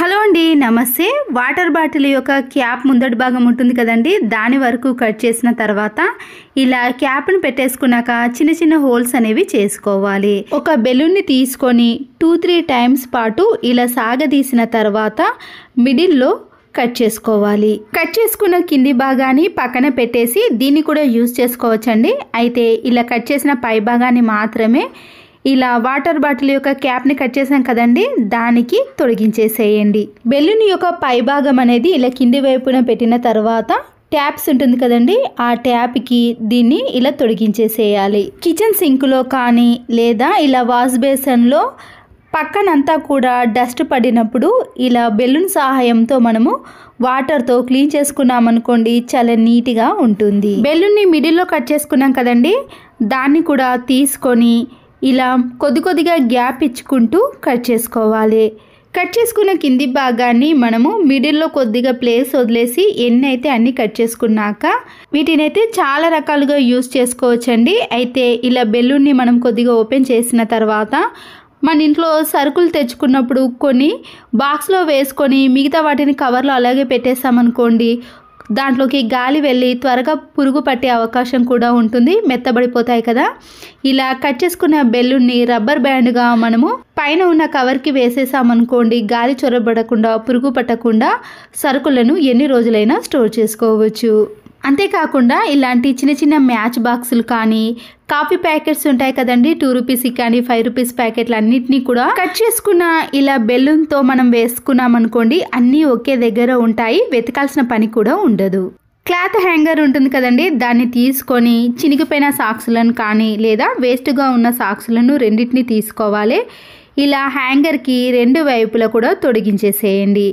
Hello అండి నమస్తే. Water bottle యొక్క క్యాప్ ముందటి భాగం ఉంటుంది కదండి. దాని వరకు కట్ చేసిన తర్వాత ఇలా క్యాప్ను పెట్టేసుకున్నాక చిన్న చిన్న హోల్స్ అనేవి చేసుకోవాలి. ఒక బెలూన్ని తీసుకొని టూ త్రీ టైమ్స్ పాటు ఇలా సాగదీసిన తర్వాత మిడిల్లో కట్ చేసుకోవాలి. కట్ చేసుకున్న కింది భాగాన్ని పక్కన పెట్టేసి దీన్ని కూడా యూజ్ చేసుకోవచ్చండి. అయితే ఇలా కట్ చేసిన పై భాగాన్ని మాత్రమే ఇలా వాటర్ బాటిల్ యొక్క క్యాప్ని కట్ చేసాం కదండి దానికి తొలగించేసేయండి. బెలూన్ యొక్క పై భాగం అనేది ఇలా కింది వైపున పెట్టిన తర్వాత ట్యాప్స్ ఉంటుంది కదండి ఆ ట్యాప్కి దీన్ని ఇలా తొడిగించేసేయాలి కిచెన్ సింక్లో కానీ లేదా ఇలా వాష్ బేసన్లో పక్కనంతా కూడా డస్ట్ పడినప్పుడు ఇలా బెలూన్ సహాయంతో మనము వాటర్తో క్లీన్ చేసుకున్నామనుకోండి చాలా నీట్గా ఉంటుంది. బెలూన్ని మిడిల్లో కట్ చేసుకున్నాం కదండి దాన్ని కూడా తీసుకొని ఇలా కొద్ది కొద్దిగా గ్యాప్ ఇచ్చుకుంటూ కట్ చేసుకోవాలి. కట్ చేసుకున్న కింది భాగాన్ని మనము మిడిల్లో కొద్దిగా ప్లేస్ వదిలేసి ఎన్ని అయితే అన్ని కట్ చేసుకున్నాక వీటినైతే చాలా రకాలుగా యూస్ చేసుకోవచ్చండి. అయితే ఇలా బెలూన్ని మనం కొద్దిగా ఓపెన్ చేసిన తర్వాత మన ఇంట్లో సరుకులు తెచ్చుకున్నప్పుడు కొన్ని బాక్స్లో వేసుకొని మిగతా వాటిని కవర్లో అలాగే పెట్టేస్తామనుకోండి దాంట్లోకి గాలి వెళ్ళి త్వరగా పురుగు పట్టే అవకాశం కూడా ఉంటుంది. మెత్తబడిపోతాయి కదా. ఇలా కట్ చేసుకున్న బెల్లుని రబ్బర్ బ్యాండ్గా మనము పైన ఉన్న కవర్కి వేసేసామనుకోండి గాలి చొరబడకుండా పురుగు పట్టకుండా సరుకులను ఎన్ని రోజులైనా స్టోర్ చేసుకోవచ్చు. అంతేకాకుండా ఇలాంటి చిన్న చిన్న మ్యాచ్ బాక్సులు కానీ కాఫీ ప్యాకెట్స్ ఉంటాయి కదండి టూ రూపీస్ కానీ ఫైవ్ రూపీస్ ప్యాకెట్లు అన్నిటినీ కూడా కట్ చేసుకున్న ఇలా బెలూన్తో మనం వేసుకున్నాం అనుకోండి అన్నీ ఒకే దగ్గర ఉంటాయి వెతకాల్సిన పని కూడా ఉండదు. క్లాత్ హ్యాంగర్ ఉంటుంది కదండి దాన్ని తీసుకొని చినిగిపోయిన సాక్సులను కానీ లేదా వేస్ట్గా ఉన్న సాక్సులను రెండింటిని తీసుకోవాలి. ఇలా హ్యాంగర్కి రెండు వైపులా కూడా తొడిగించేసేయండి.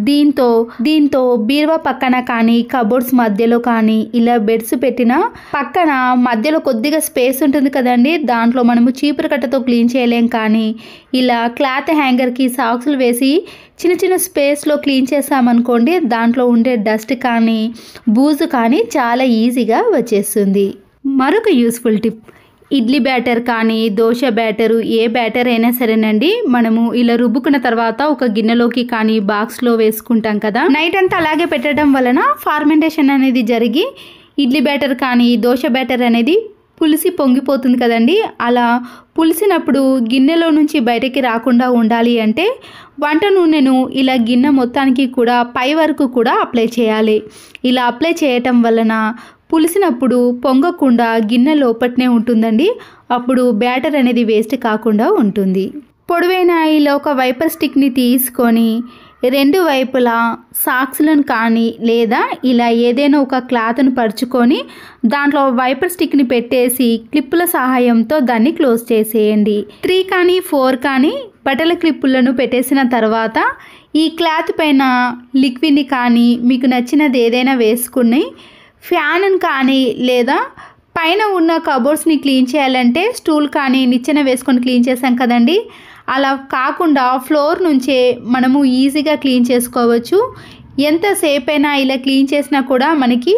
దీంతో దీంతో బీరువా పక్కన కానీ కబోర్డ్స్ మధ్యలో కానీ ఇలా బెడ్స్ పెట్టిన పక్కన మధ్యలో కొద్దిగా స్పేస్ ఉంటుంది కదండి. దాంట్లో మనము చీపురు కట్టతో క్లీన్ చేయలేం కానీ ఇలా క్లాత్ హ్యాంగర్కి సాక్సులు వేసి చిన్న చిన్న స్పేస్లో క్లీన్ చేసామనుకోండి దాంట్లో ఉండే డస్ట్ కానీ బూజు కానీ చాలా ఈజీగా వచ్చేస్తుంది. మరొక యూస్ఫుల్ టిప్. ఇడ్లీ బ్యాటర్ కానీ దోశ బ్యాటరు ఏ బ్యాటర్ అయినా సరేనండి. మనము ఇలా రుబ్బుకున్న తర్వాత ఒక గిన్నెలోకి కానీ బాక్స్లో వేసుకుంటాం కదా. నైట్ అంతా అలాగే పెట్టడం వలన ఫార్మెంటేషన్ అనేది జరిగి ఇడ్లీ బ్యాటర్ కానీ దోశ బ్యాటర్ అనేది పులిసి పొంగిపోతుంది కదండి. అలా పులిసినప్పుడు గిన్నెలో నుంచి బయటకి రాకుండా ఉండాలి అంటే వంట నూనెను ఇలా గిన్నె మొత్తానికి కూడా పై వరకు కూడా అప్లై చేయాలి. ఇలా అప్లై చేయటం వలన పులిసినప్పుడు పొంగకుండా గిన్నె లోపట్నే ఉంటుందండి. అప్పుడు బ్యాటర్ అనేది వేస్ట్ కాకుండా ఉంటుంది. పొడవైన ఇలా ఒక వైపర్ స్టిక్ని తీసుకొని రెండు వైపులా సాక్స్లను కానీ లేదా ఇలా ఏదైనా ఒక క్లాత్ను పరుచుకొని దాంట్లో వైపర్ స్టిక్ని పెట్టేసి క్లిప్పుల సహాయంతో దాన్ని క్లోజ్ చేసేయండి. త్రీ కానీ ఫోర్ కానీ బట్టల క్లిప్పులను పెట్టేసిన తర్వాత ఈ క్లాత్ పైన లిక్విడ్ని కానీ మీకు నచ్చినది ఏదైనా వేసుకుని ఫ్యాన్ కానీ లేదా పైన ఉన్న కబోర్డ్స్ని క్లీన్ చేయాలంటే స్టూల్ కానీ నిచ్చెన వేసుకొని క్లీన్ చేసాం కదండి. అలా కాకుండా ఫ్లోర్ నుంచే మనము ఈజీగా క్లీన్ చేసుకోవచ్చు. ఎంతసేపైనా ఇలా క్లీన్ చేసినా కూడా మనకి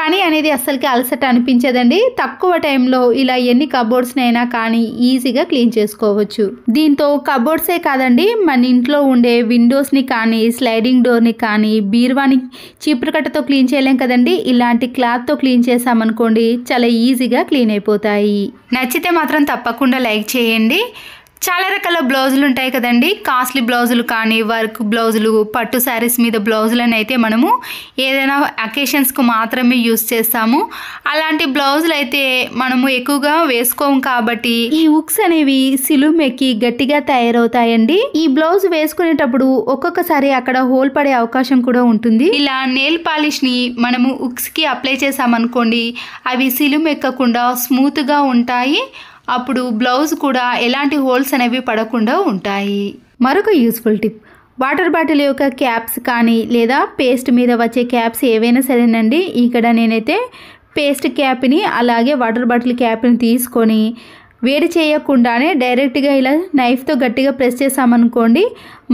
పని అనేది అస్సలకి అలసట అనిపించదండి. తక్కువ టైంలో ఇలా ఎన్ని కబోర్డ్స్నైనా కానీ ఈజీగా క్లీన్ చేసుకోవచ్చు. దీంతో కబోర్డ్సే కాదండి మన ఇంట్లో ఉండే విండోస్ని కానీ స్లైడింగ్ డోర్ని కానీ బీరువాని చీపురు కట్టతో క్లీన్ చేయలేం కదండి. ఇలాంటి క్లాత్తో క్లీన్ చేసామనుకోండి చాలా ఈజీగా క్లీన్ అయిపోతాయి. నచ్చితే మాత్రం తప్పకుండా లైక్ చేయండి. చాలా రకాల బ్లౌజులు ఉంటాయి కదండి. కాస్ట్లీ బ్లౌజులు కానీ వర్క్ బ్లౌజులు పట్టు శారీస్ మీద బ్లౌజులను అయితే మనము ఏదైనా అకేషన్స్కు మాత్రమే యూస్ చేస్తాము. అలాంటి బ్లౌజులు అయితే మనము ఎక్కువగా వేసుకోము కాబట్టి ఈ ఉక్స్ అనేవి సిలుమెక్కి గట్టిగా తయారవుతాయండి. ఈ బ్లౌజ్ వేసుకునేటప్పుడు ఒక్కొక్కసారి అక్కడ హోల్ పడే అవకాశం కూడా ఉంటుంది. ఇలా నెయిల్ పాలిష్ని మనము ఉక్స్కి అప్లై చేసామనుకోండి అవి సిలుమెక్కకుండా స్మూత్గా ఉంటాయి. అప్పుడు బ్లౌజ్ కూడా ఎలాంటి హోల్స్ అనేవి పడకుండా ఉంటాయి. మరొక యూస్ఫుల్ టిప్. వాటర్ బాటిల్ యొక్క క్యాప్స్ కానీ లేదా పేస్ట్ మీద వచ్చే క్యాప్స్ ఏవైనా సరేనండి. ఇక్కడ నేనైతే పేస్ట్ క్యాప్ని అలాగే వాటర్ బాటిల్ క్యాప్ని తీసుకొని వేడి చేయకుండానే డైరెక్ట్గా ఇలా నైఫ్తో గట్టిగా ప్రెస్ చేసామనుకోండి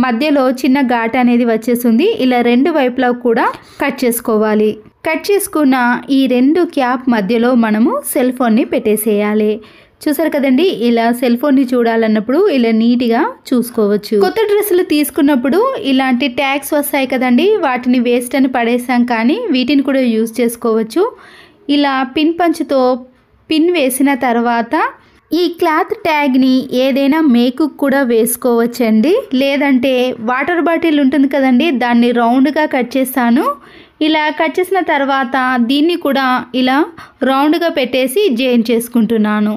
మధ్యలో చిన్న ఘాట్ అనేది వచ్చేస్తుంది. ఇలా రెండు వైపులా కూడా కట్ చేసుకోవాలి. కట్ చేసుకున్న ఈ రెండు క్యాప్ మధ్యలో మనము సెల్ ఫోన్ని పెట్టేసేయాలి. చూసారు కదండి? ఇలా సెల్ ఫోన్ని చూడాలన్నప్పుడు ఇలా నీట్గా చూసుకోవచ్చు. కొత్త డ్రెస్సులు తీసుకున్నప్పుడు ఇలాంటి ట్యాగ్స్ వస్తాయి కదండి? వాటిని వేస్ట్ అని పడేసాం కానీ వీటిని కూడా యూజ్ చేసుకోవచ్చు. ఇలా పిన్ పంచుతో పిన్ వేసిన తర్వాత ఈ క్లాత్ ట్యాగ్ని ఏదైనా మేకు కూడా వేసుకోవచ్చండి. లేదంటే వాటర్ బాటిల్ ఉంటుంది కదండి? దాన్ని రౌండ్గా కట్ చేస్తాను. ఇలా కట్ చేసిన తర్వాత దీన్ని కూడా ఇలా రౌండ్గా పెట్టేసి జైన్ చేసుకుంటున్నాను.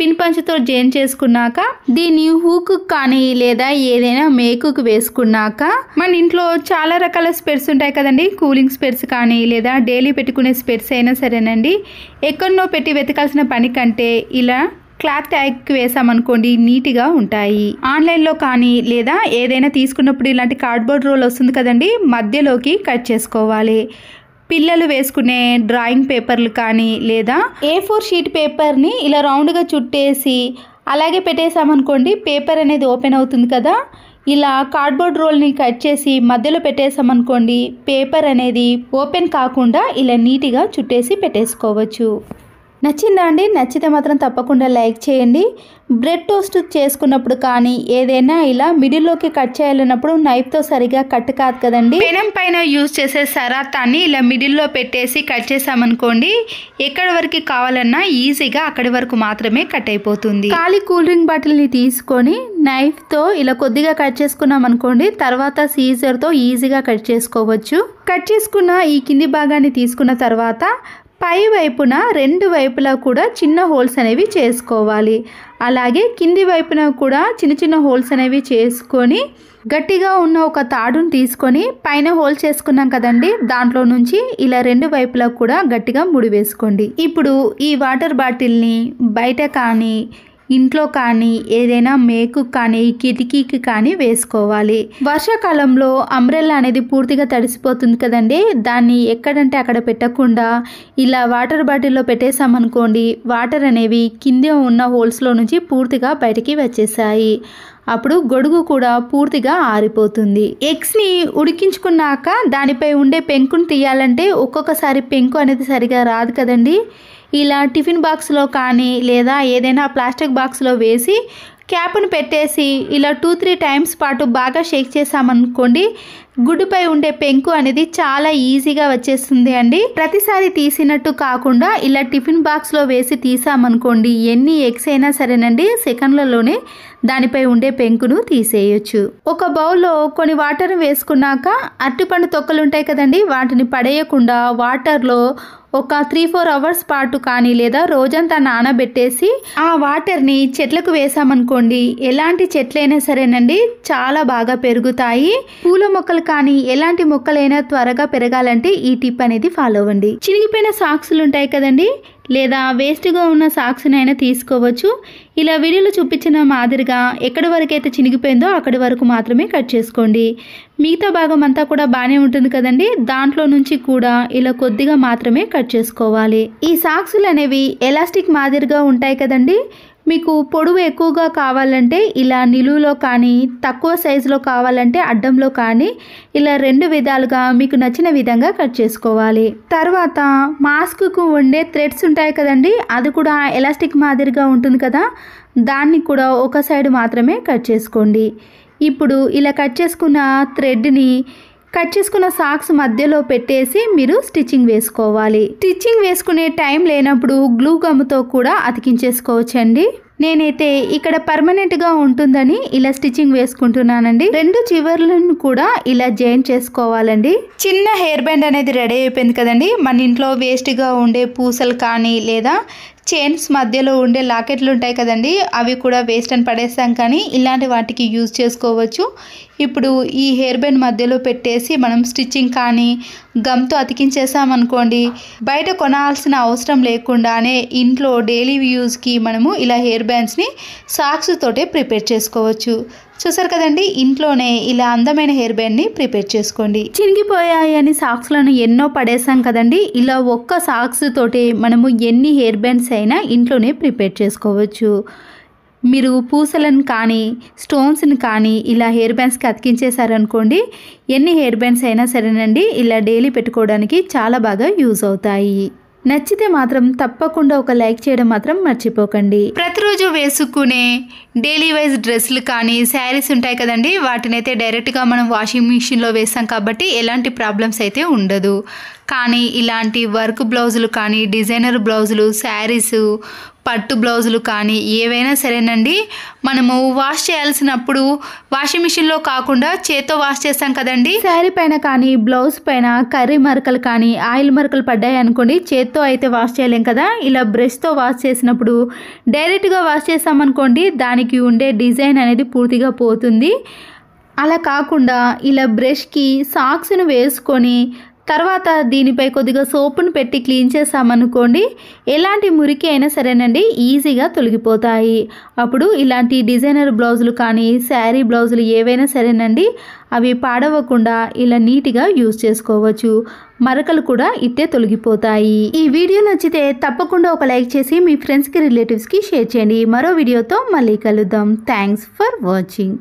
పిన్ పంచుతో జైన్ చేసుకున్నాక దీన్ని హూకు కానీ లేదా ఏదైనా మేకుకు వేసుకున్నాక మన ఇంట్లో చాలా రకాల స్పెట్స్ ఉంటాయి కదండి. కూలింగ్ స్పెట్స్ కానీ లేదా డైలీ పెట్టుకునే స్పెట్స్ అయినా సరేనండి. ఎక్కడనో పెట్టి వెతకాల్సిన పని కంటే ఇలా క్లాత్ ట్యాగ్ వేసామనుకోండి నీట్గా ఉంటాయి. ఆన్లైన్లో కానీ లేదా ఏదైనా తీసుకున్నప్పుడు ఇలాంటి కార్డ్బోర్డ్ రోల్ వస్తుంది కదండి మధ్యలోకి కట్ చేసుకోవాలి. పిల్లలు వేసుకునే డ్రాయింగ్ పేపర్లు కానీ లేదా ఏ ఫోర్ షీట్ పేపర్ని ఇలా రౌండ్గా చుట్టేసి అలాగే పెట్టేసామనుకోండి పేపర్ అనేది ఓపెన్ అవుతుంది కదా? ఇలా కార్డ్బోర్డ్ రోల్ని కట్ చేసి మధ్యలో పెట్టేసామనుకోండి పేపర్ అనేది ఓపెన్ కాకుండా ఇలా నీట్గా చుట్టేసి పెట్టేసుకోవచ్చు. నచ్చిందా అండి? నచ్చితే మాత్రం తప్పకుండా లైక్ చేయండి. బ్రెడ్ టోస్ట్ చేసుకున్నప్పుడు కానీ ఏదైనా ఇలా మిడిల్లోకి కట్ చేయాలన్నప్పుడు నైఫ్తో సరిగా కట్ కాదు కదండి. పెనం పైన యూజ్ చేసే సరాతాన్ని ఇలా మిడిల్లో పెట్టేసి కట్ చేసామనుకోండి ఎక్కడి వరకు కావాలన్నా ఈజీగా అక్కడి వరకు మాత్రమే కట్ అయిపోతుంది. ఖాళీ కూల్ డ్రింక్ బాటిల్ని తీసుకొని నైఫ్తో ఇలా కొద్దిగా కట్ చేసుకున్నాం అనుకోండి తర్వాత సీజర్తో ఈజీగా కట్ చేసుకోవచ్చు. కట్ చేసుకున్న ఈ కింది భాగాన్ని తీసుకున్న తర్వాత పై వైపున రెండు వైపులా కూడా చిన్న హోల్స్ అనేవి చేసుకోవాలి. అలాగే కింది వైపున కూడా చిన్న చిన్న హోల్స్ అనేవి చేసుకొని గట్టిగా ఉన్న ఒక తాడును తీసుకొని పైన హోల్ చేసుకున్నాం కదండి దాంట్లో నుంచి ఇలా రెండు వైపులా కూడా గట్టిగా ముడి వేసుకోండి. ఇప్పుడు ఈ వాటర్ బాటిల్ని బయట కానీ ఇంట్లో కానీ ఏదైనా మేకు కానీ కిటికీకి కానీ వేసుకోవాలి. వర్షాకాలంలో అంబ్రెల్లా అనేది పూర్తిగా తడిసిపోతుంది కదండి. దాన్ని ఎక్కడంటే అక్కడ పెట్టకుండా ఇలా వాటర్ బాటిల్లో పెట్టేసామనుకోండి వాటర్ అనేవి కింద ఉన్న హోల్స్లో నుంచి పూర్తిగా బయటికి వచ్చేసాయి అప్పుడు గొడుగు కూడా పూర్తిగా ఆరిపోతుంది. ఎగ్స్ని ఉడికించుకున్నాక దానిపై ఉండే పెంకును తీయాలంటే ఒక్కొక్కసారి పెంకు అనేది సరిగా రాదు కదండి. ఇలా టిఫిన్ బాక్స్లో కానీ లేదా ఏదైనా ప్లాస్టిక్ బాక్స్లో వేసి క్యాప్ను పెట్టేసి ఇలా టూ త్రీ టైమ్స్ పాటు బాగా షేక్ చేసామనుకోండి గుడ్డుపై ఉండే పెంకు అనేది చాలా ఈజీగా వచ్చేస్తుంది అండి. ప్రతిసారి తీసినట్టు కాకుండా ఇలా టిఫిన్ బాక్స్లో వేసి తీసామనుకోండి ఎన్ని ఎగ్స్ అయినా సరేనండి సెకండ్లలోనే దానిపై ఉండే పెంకును తీసేయొచ్చు. ఒక బౌల్లో కొన్ని వాటర్ వేసుకున్నాక అరటిపండు తొక్కలు ఉంటాయి కదండి వాటిని పడేయకుండా వాటర్లో ఒక త్రీ ఫోర్ అవర్స్ పాటు కానీ లేదా రోజంతా నానబెట్టేసి ఆ వాటర్ని చెట్లకు వేసామనుకోండి ఎలాంటి చెట్లైనా సరేనండి చాలా బాగా పెరుగుతాయి. పూల మొక్కలు కానీ ఎలాంటి మొక్కలైనా త్వరగా పెరగాలంటే ఈ టిప్ అనేది ఫాలో అవ్వండి. చినిగిపోయిన సాక్సులు ఉంటాయి కదండి? లేదా వేస్ట్గా ఉన్న సాక్స్ని అయినా తీసుకోవచ్చు. ఇలా వీడియోలో చూపించిన మాదిరిగా ఎక్కడి వరకు అయితే చినిగిపోయిందో అక్కడి వరకు మాత్రమే కట్ చేసుకోండి. మిగతా భాగం అంతా కూడా బాగానే ఉంటుంది కదండి? దాంట్లో నుంచి కూడా ఇలా కొద్దిగా మాత్రమే కట్ చేసుకోవాలి. ఈ సాక్సులు అనేవి ఎలాస్టిక్ మాదిరిగా ఉంటాయి కదండి? మీకు పొడవు ఎక్కువగా కావాలంటే ఇలా నిలువులో కానీ తక్కువ సైజులో కావాలంటే అడ్డంలో కానీ ఇలా రెండు విధాలుగా మీకు నచ్చిన విధంగా కట్ చేసుకోవాలి. తర్వాత మాస్క్కు ఉండే థ్రెడ్స్ ఉంటాయి కదండి అది కూడా ఎలాస్టిక్ మాదిరిగా ఉంటుంది కదా దాన్ని కూడా ఒక సైడ్ మాత్రమే కట్ చేసుకోండి. ఇప్పుడు ఇలా కట్ చేసుకున్న థ్రెడ్ని కట్ చేసుకున్న సాక్స్ మధ్యలో పెట్టేసి మీరు స్టిచ్చింగ్ వేసుకోవాలి. స్టిచ్చింగ్ వేసుకునే టైం లేనప్పుడు గ్లూ గమ్తో కూడా అతికించేసుకోవచ్చండి. నేనైతే ఇక్కడ పర్మనెంట్గా ఉంటుందని ఇలా స్టిచ్చింగ్ వేసుకుంటున్నానండి. రెండు చివర్లను కూడా ఇలా జాయిన్ చేసుకోవాలండి. చిన్న హెయిర్ బ్యాండ్ అనేది రెడీ అయిపోయింది కదండి. మన ఇంట్లో వేస్ట్గా ఉండే పూసలు కానీ లేదా చైన్స్ మధ్యలో ఉండే లాకెట్లు ఉంటాయి కదండి అవి కూడా వేస్ట్ అని పడేస్తాం కానీ ఇలాంటి వాటికి యూజ్ చేసుకోవచ్చు. ఇప్పుడు ఈ హెయిర్ బ్యాండ్ మధ్యలో పెట్టేసి మనం స్టిచ్చింగ్ కానీ గమ్తో అతికించేసామనుకోండి బయట కొనాల్సిన అవసరం లేకుండానే ఇంట్లో డైలీ యూజ్కి మనము ఇలా హెయిర్ బ్యాండ్స్ని సాక్స్ తోటే ప్రిపేర్ చేసుకోవచ్చు. చూసారు కదండి ఇంట్లోనే ఇలా అందమైన హెయిర్ బ్యాండ్ని ప్రిపేర్ చేసుకోండి. చినిగిపోయాయి అని సాక్స్లను ఎన్నో పడేసాం కదండి. ఇలా ఒక్క సాక్స్ తోటి మనము ఎన్ని హెయిర్ బ్యాండ్స్ అయినా ఇంట్లోనే ప్రిపేర్ చేసుకోవచ్చు. మీరు పూసలను కానీ స్టోన్స్ని కానీ ఇలా హెయిర్ బ్యాండ్స్కి అతికించేశారనుకోండి ఎన్ని హెయిర్ బ్యాండ్స్ అయినా సరేనండి ఇలా డైలీ పెట్టుకోవడానికి చాలా బాగా యూజ్ అవుతాయి. నచ్చితే మాత్రం తప్పకుండా ఒక లైక్ చేయడం మాత్రం మర్చిపోకండి. ప్రతిరోజు వేసుకునే డైలీ వైజ్ డ్రెస్సులు కానీ శారీస్ ఉంటాయి కదండి వాటిని అయితే డైరెక్ట్గా మనం వాషింగ్ మిషన్లో వేస్తాం కాబట్టి ఎలాంటి ప్రాబ్లమ్స్ అయితే ఉండదు. కానీ ఇలాంటి వర్క్ బ్లౌజులు కానీ డిజైనర్ బ్లౌజులు శారీస్ పట్టు బ్లౌజులు కానీ ఏవైనా సరేనండి. మనము వాష్ చేయాల్సినప్పుడు వాషింగ్ మిషన్లో కాకుండా చేత్తో వాష్ చేస్తాం కదండి. శారీ పైన కానీ బ్లౌజ్ పైన కర్రీ మరకలు కానీ ఆయిల్ మరకలు పడ్డాయి అనుకోండి చేత్తో అయితే వాష్ చేయలేం కదా. ఇలా బ్రష్తో వాష్ చేసినప్పుడు డైరెక్ట్గా వాష్ చేసామనుకోండి దానికి ఉండే డిజైన్ అనేది పూర్తిగా పోతుంది. అలా కాకుండా ఇలా బ్రష్కి సాక్స్ను వేసుకొని తర్వాత దీనిపై కొద్దిగా సోపును పెట్టి క్లీన్ చేసామనుకోండి ఎలాంటి మురికి అయినా సరేనండి ఈజీగా తొలగిపోతాయి. అప్పుడు ఇలాంటి డిజైనర్ బ్లౌజులు కానీ శారీ బ్లౌజులు ఏవైనా సరేనండి అవి పాడవకుండా ఇలా నీట్గా యూజ్ చేసుకోవచ్చు. మరకలు కూడా ఇట్టే తొలగిపోతాయి. ఈ వీడియో నచ్చితే తప్పకుండా ఒక లైక్ చేసి మీ ఫ్రెండ్స్కి రిలేటివ్స్కి షేర్ చేయండి. మరో వీడియోతో మళ్ళీ కలుద్దాం. Thanks for watching.